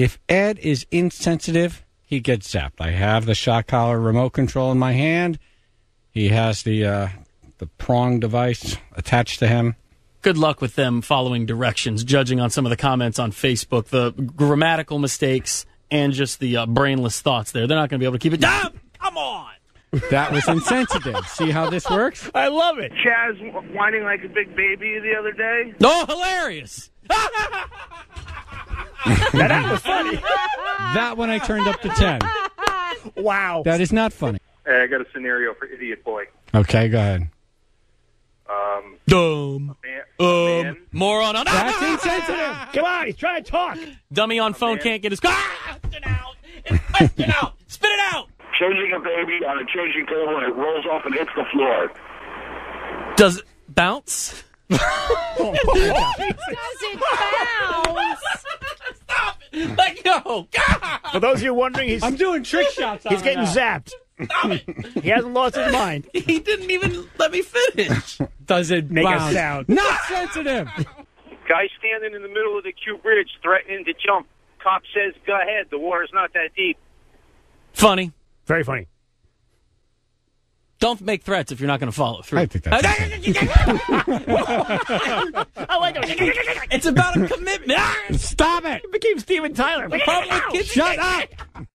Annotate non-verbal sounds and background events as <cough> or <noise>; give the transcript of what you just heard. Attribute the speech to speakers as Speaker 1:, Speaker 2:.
Speaker 1: If Ed is insensitive, he gets zapped. I have the shock collar remote control in my hand. He has the uh, the prong device attached to him.
Speaker 2: Good luck with them following directions, judging on some of the comments on Facebook, the grammatical mistakes, and just the uh, brainless thoughts there. They're not going to be able to keep it down. Come on.
Speaker 1: That was insensitive. See how this works?
Speaker 2: I love it.
Speaker 3: Chaz whining like a big baby the other day.
Speaker 2: Oh, hilarious. <laughs>
Speaker 4: that was funny. <laughs>
Speaker 1: That one I turned up to 10.
Speaker 4: Wow.
Speaker 1: That is not funny.
Speaker 3: Hey, I got a scenario for Idiot Boy.
Speaker 1: Okay, go ahead.
Speaker 3: Um,
Speaker 2: Dumb.
Speaker 3: man,
Speaker 2: Um,
Speaker 3: man,
Speaker 2: moron on.
Speaker 1: That's insensitive.
Speaker 4: Come on, he's trying to talk.
Speaker 2: Dummy on phone
Speaker 3: man.
Speaker 2: can't get his. Ah! Spit out. Spit it out. Spit it out.
Speaker 5: changing a baby on a changing table and it rolls off and hits the floor.
Speaker 2: Does it bounce?
Speaker 6: Does <laughs> it bounce?
Speaker 2: Stop it. Like, no. God.
Speaker 4: For those of you wondering, he's
Speaker 1: I'm doing trick shots.
Speaker 4: he's getting
Speaker 1: now.
Speaker 4: zapped.
Speaker 2: Stop it. <laughs>
Speaker 4: He hasn't lost his mind. <laughs>
Speaker 2: He didn't even let me finish.
Speaker 1: Does it
Speaker 4: Make a sound.
Speaker 1: Not sensitive.
Speaker 3: guy standing in the middle of the Q bridge threatening to jump. Cop says, "Go ahead. The water's not that deep."
Speaker 2: Funny.
Speaker 4: Very funny.
Speaker 2: Don't make threats if you're not going to follow through.
Speaker 1: I think that's <laughs>
Speaker 4: I like it.
Speaker 2: it's about a commitment. <laughs>
Speaker 1: Stop it.
Speaker 4: It became Steven Tyler.
Speaker 2: Public.
Speaker 1: Shut up.